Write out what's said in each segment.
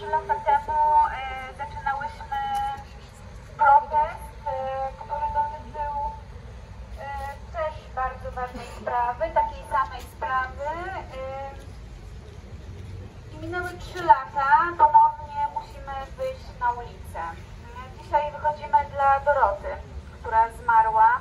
trzy lata temu e, zaczynałyśmy protest, e, który dotyczył e, też bardzo ważnej sprawy, takiej samej sprawy. E, I minęły trzy lata, ponownie musimy wyjść na ulicę. E, Dzisiaj wychodzimy dla Doroty, która zmarła,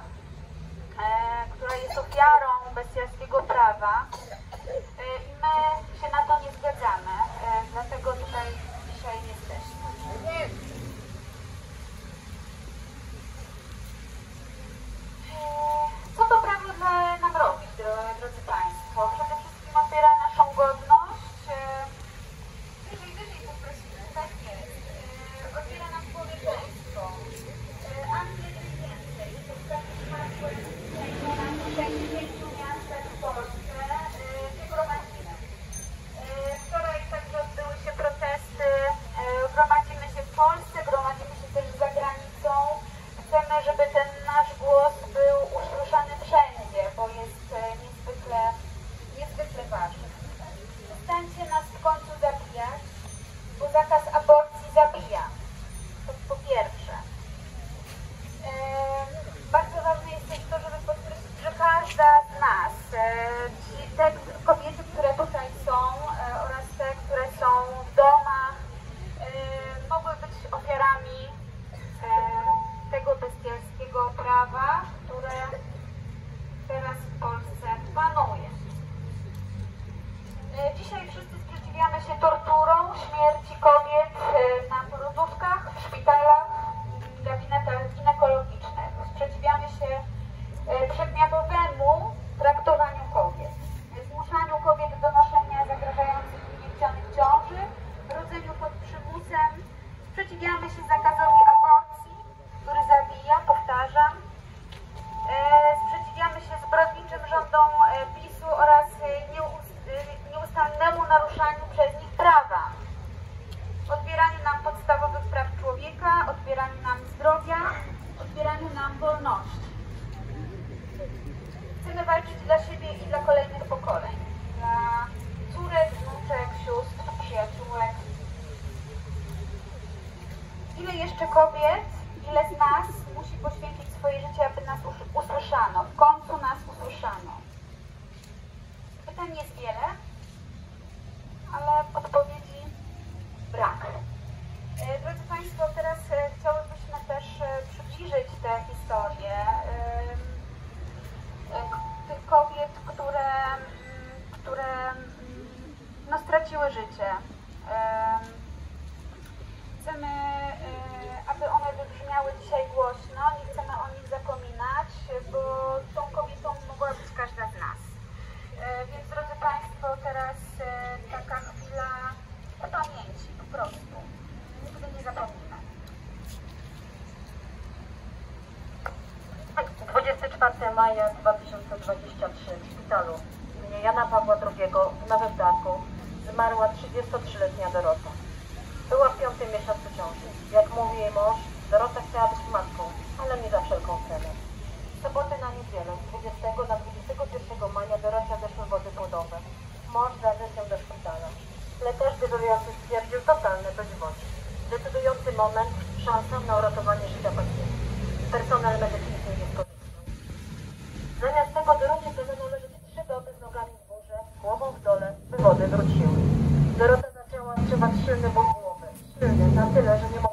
Dzisiaj wszyscy sprzeciwiamy się torturom, śmierci kobiet Jeszcze kobiet, ile z nas musi poświęcić swoje życie, aby nas us- usłyszano? W końcu nas usłyszano. Pytań jest wiele, ale odpowiedzi brak. E, Drodzy Państwo, teraz e, chciałybyśmy też e, przybliżyć tę historię tych kobiet, które, które no, straciły życie. Em, Chcemy, wybrzmiały dzisiaj głośno, nie chcemy o nich zapominać, bo tą kobietą mogła być każda z nas. E, Więc drodzy Państwo, teraz e, taka chwila pamięci po prostu. Nigdy nie zapomnimy. 24 maja 2023 w szpitalu imienia Jana Pawła II w Nowym Targu zmarła 33-letnia Dorota. Była w piątym miesiącu ciąży. Jak mówi jej mąż, Chciała być matką, ale nie za wszelką cenę. Z soboty na niedzielę, z 20 na 21 maja Dorocie odeszły wody płodowe. Mąż się do szpitala. Lekarz dyżurujący stwierdził totalne bezwodzie. Decydujący moment, szansa na uratowanie życia pacjenta. Personel medyczny jest konieczny. Zamiast tego Dorocie kazano leżeć trzy doby z nogami w górze, głową w dole, by wody wróciły. Dorota zaczęła odczuwać silny ból głowy. Silny, na tyle, że nie mogła